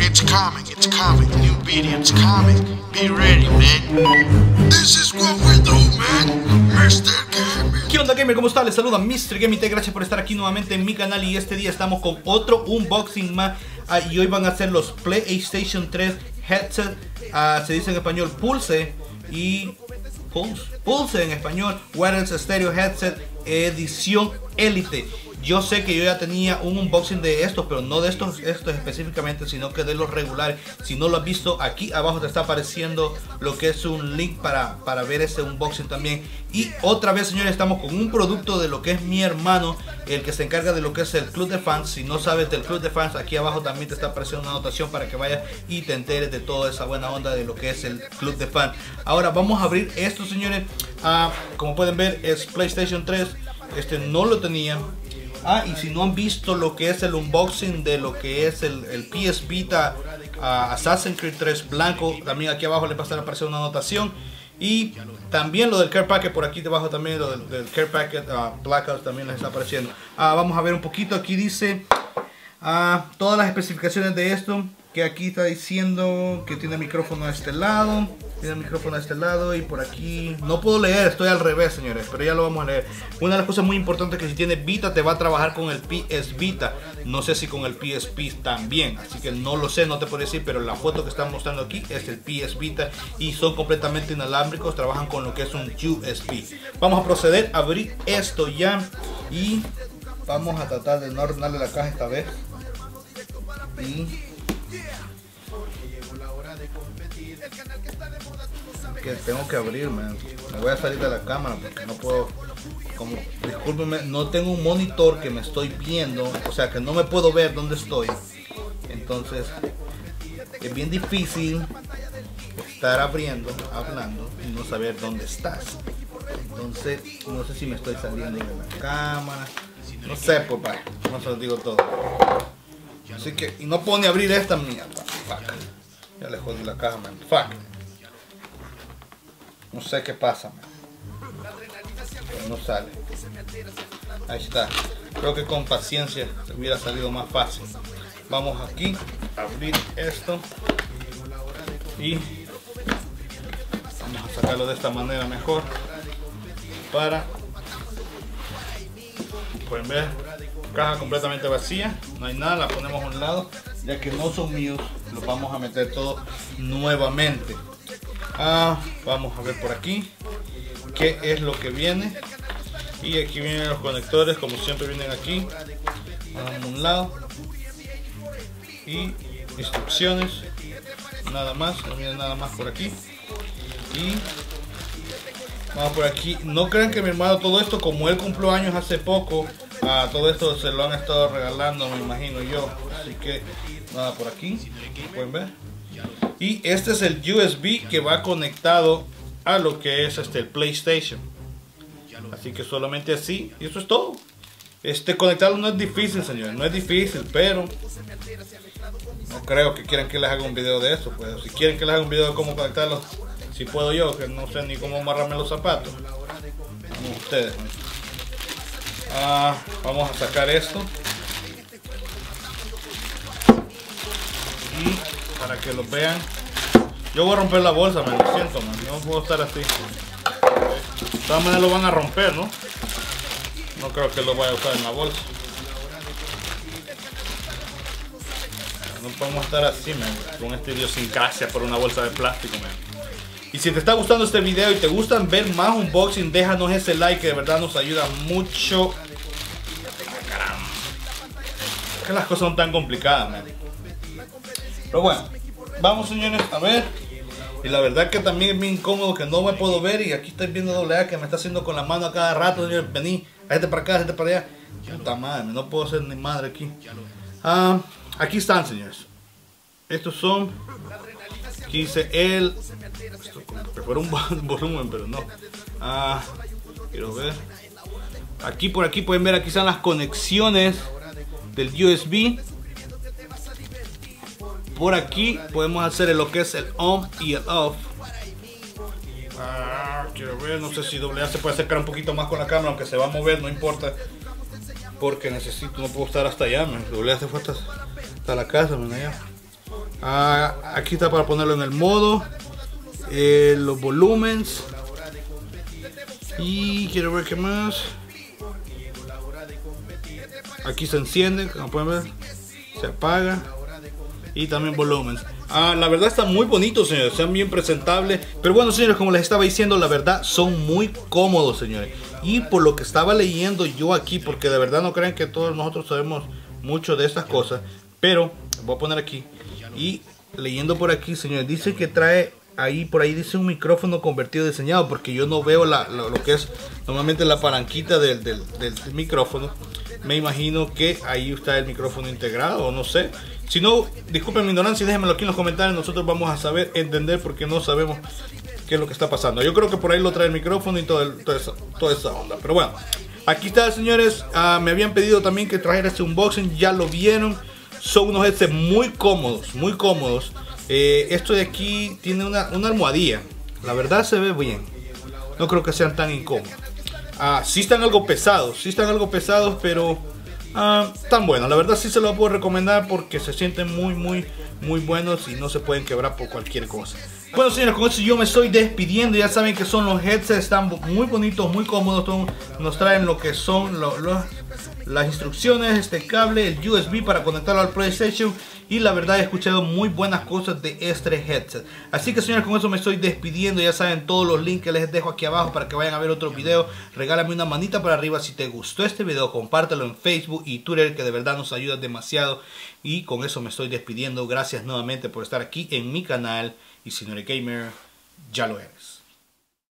It's coming, it's coming. New video's coming. Be ready, man. This is what we do, man. Mr. Gaming. ¿Qué onda gamer? ¿Cómo está? Les saluda Mr. Tech. Gracias por estar aquí nuevamente en mi canal y este día estamos con otro unboxing más Ah, y hoy van a ser los PlayStation 3 headset, ah, se dice en español Pulse y Pulse, Pulse en español, Wireless Stereo Headset edición Elite. Yo sé que yo ya tenía un unboxing de estos, pero no de estos, estos específicamente, sino que de los regulares. Si no lo has visto, aquí abajo te está apareciendo lo que es un link para, para ver ese unboxing también. Y otra vez, señores, estamos con un producto de lo que es mi hermano, el que se encarga de lo que es el Club de Fans. Si no sabes del Club de Fans, aquí abajo también te está apareciendo una anotación para que vayas y te enteres de toda esa buena onda de lo que es el Club de Fans. Ahora vamos a abrir esto, señores. Ah, como pueden ver, es PlayStation 3. Este no lo tenía Ah, y si no han visto lo que es el unboxing de lo que es el, el PS Vita uh, Assassin's Creed 3 blanco, también aquí abajo les va a estar apareciendo una anotación. Y también lo del Care Packet, por aquí debajo también lo del, Care Packet uh, Blackout también les está apareciendo. Uh, vamos a ver un poquito, aquí dice todas las especificaciones de esto, que aquí está diciendo que tiene micrófono a este lado tiene micrófono a este lado y por aquí. No puedo leer, estoy al revés, señores, pero ya lo vamos a leer. Una de las cosas muy importantes es que si tiene Vita te va a trabajar con el PS Vita. No sé si con el PSP también, así que no lo sé, no te puedo decir, pero la foto que están mostrando aquí es el PS Vita y son completamente inalámbricos, trabajan con lo que es un USB. Vamos a proceder a abrir esto ya y vamos a tratar de no ordenarle la caja esta vez. Y que tengo que abrirme. Me voy a salir de la cámara porque no puedo. Como, discúlpeme, no tengo un monitor que me estoy viendo, o sea que no me puedo ver dónde estoy. Entonces, es bien difícil estar abriendo, hablando y no saber dónde estás. Entonces, no sé si me estoy saliendo de la cámara. No sé, pues no se lo digo todo. Así que, y no ni abrir esta mierda. Ya le jodí la caja, man. Fuck. No sé qué pasa, no sale. Ahí está. Creo que con paciencia hubiera salido más fácil. Vamos aquí abrir esto. Y vamos a sacarlo de esta manera mejor. Para pueden ver caja completamente vacía no hay nada la ponemos a un lado ya que no son míos los vamos a meter todo nuevamente Ah, vamos a ver por aquí qué es lo que viene. Y aquí vienen los conectores, como siempre vienen aquí. A un lado. Y instrucciones. Nada más, no viene nada más por aquí. Y vamos por aquí. No crean que mi hermano todo esto, como él cumplió años hace poco, a todo esto se lo han estado regalando, me imagino yo. Así que nada por aquí. Pueden ver. Y este es el USB que va conectado a lo que es este el PlayStation. Así que solamente así, y eso es todo. Este conectarlo no es difícil, señores, no es difícil, pero no creo que quieran que les haga un video de eso. Pues. Si quieren que les haga un video de cómo conectarlo, si puedo yo, que no sé ni cómo amarrarme los zapatos. Vamos ustedes. Ah, vamos a sacar esto. Y para que los vean. Yo voy a romper la bolsa, me lo siento, man. No puedo estar así. De todas maneras lo van a romper, ¿no? No creo que lo vaya a usar en la bolsa. No podemos estar así, man, con esta idiosincrasia por una bolsa de plástico. Y si te está gustando este video y te gustan ver más unboxing, déjanos ese like que de verdad nos ayuda mucho. Que las cosas son tan complicadas. Pero bueno, vamos señores a ver. Y la verdad que también es bien incómodo que no me puedo ver. Y aquí estoy viendo doble A que me está haciendo con la mano a cada rato. Señor. Vení, gente para acá, gente para allá. Puta madre, no puedo ser ni madre aquí. Ah, aquí están, señores. Estos son. Aquí dice el. Esto fuera un volumen, pero no. Ah, quiero ver. Aquí por aquí pueden ver, aquí están las conexiones del USB por aquí podemos hacer lo que es el on y el off. Ah, quiero ver, no sé si doble se puede acercar un poquito más con la cámara, aunque se va a mover, no importa. Porque necesito, no puedo estar hasta allá, doble A se fue hasta, la casa, allá. Ah, aquí está para ponerlo en el modo. Eh, los volúmenes. Y quiero ver qué más. Aquí se enciende, como pueden ver. Se apaga. Y también volúmenes. Ah, la verdad está muy bonito, señores. Están bien presentables. Pero bueno, señores, como les estaba diciendo, la verdad son muy cómodos, señores. Y por lo que estaba leyendo yo aquí, porque de verdad no crean que todos nosotros sabemos mucho de estas cosas. Pero voy a poner aquí. Y leyendo por aquí, señores, dice que trae ahí por ahí dice un micrófono convertido diseñado porque yo no veo la, lo, que es normalmente la palanquita del, del, micrófono. Me imagino que ahí está el micrófono integrado o no sé. Si no disculpen mi ignorancia déjenmelo aquí en los comentarios. Nosotros vamos a saber entender porque no sabemos qué es lo que está pasando. Yo creo que por ahí lo trae el micrófono y todo toda, esa, toda esa onda. Pero bueno aquí está señores. Ah, me habían pedido también que trajera este unboxing ya lo vieron son unos headsets muy cómodos muy cómodos eh, esto de aquí tiene una, una, almohadilla. La verdad se ve bien. No creo que sean tan incómodos. Ah, sí están algo pesados. Sí están algo pesados, pero ah, tan buenos. La verdad sí se los puedo recomendar porque se sienten muy, muy, muy buenos y no se pueden quebrar por cualquier cosa. Bueno señores, con eso yo me estoy despidiendo. Ya saben que son los headsets, están muy bonitos, muy cómodos. Nos traen lo que son las instrucciones, este cable, el USB para conectarlo al PlayStation y la verdad he escuchado muy buenas cosas de este headset. Así que señores, con eso me estoy despidiendo. Ya saben todos los links que les dejo aquí abajo para que vayan a ver otro video. Regálame una manita para arriba si te gustó este video. Compártelo en Facebook y Twitter que de verdad nos ayuda demasiado. Y con eso me estoy despidiendo. Gracias nuevamente por estar aquí en mi canal. Y si no eres gamer, ya lo eres.